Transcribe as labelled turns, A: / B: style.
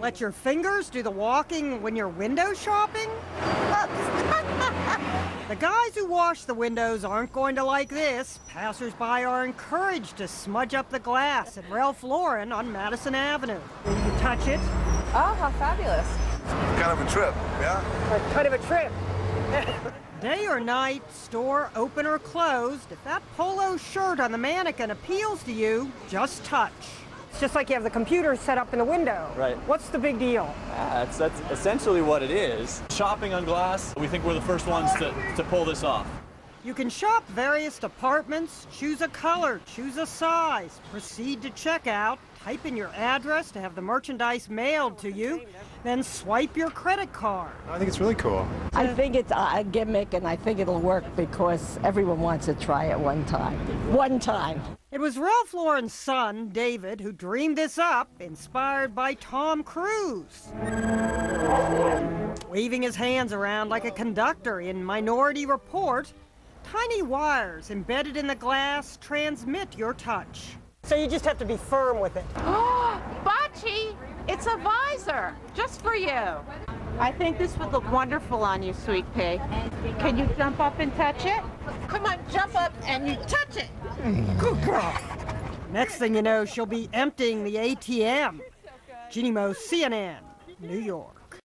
A: Let your fingers do the walking when you're window shopping? the guys who wash the windows aren't going to like this. Passersby are encouraged to smudge up the glass at Ralph Lauren on Madison Avenue. Will you touch it.
B: Oh, how fabulous.
C: Kind of a trip, yeah?
A: Kind of a trip. Day or night, store open or closed, if that polo shirt on the mannequin appeals to you, just touch. It's just like you have the computer set up in the window.
D: Right.
A: What's the big deal?
D: Yeah, that's, that's essentially what it is. Shopping on glass, we think we're the first ones to, to pull this off.
A: You can shop various departments, choose a color, choose a size, proceed to checkout, type in your address to have the merchandise mailed to you, then swipe your credit card.
E: I think it's really cool.
F: I think it's a gimmick and I think it'll work because everyone wants to try it one time. One time.
A: It was Ralph Lauren's son, David, who dreamed this up, inspired by Tom Cruise. Waving his hands around like a conductor in Minority Report, tiny wires embedded in the glass transmit your touch. So you just have to be firm with it.
G: Bocce, it's a visor, just for you. I think this would look wonderful on you, sweet pea. Can you jump up and touch it? Come on, jump up and you touch it.
A: Good girl. Next thing you know, she'll be emptying the ATM. Jeanne Moos, CNN, New York.